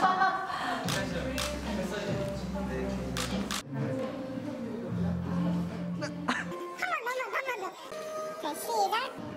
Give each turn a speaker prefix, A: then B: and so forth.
A: 네. 시작!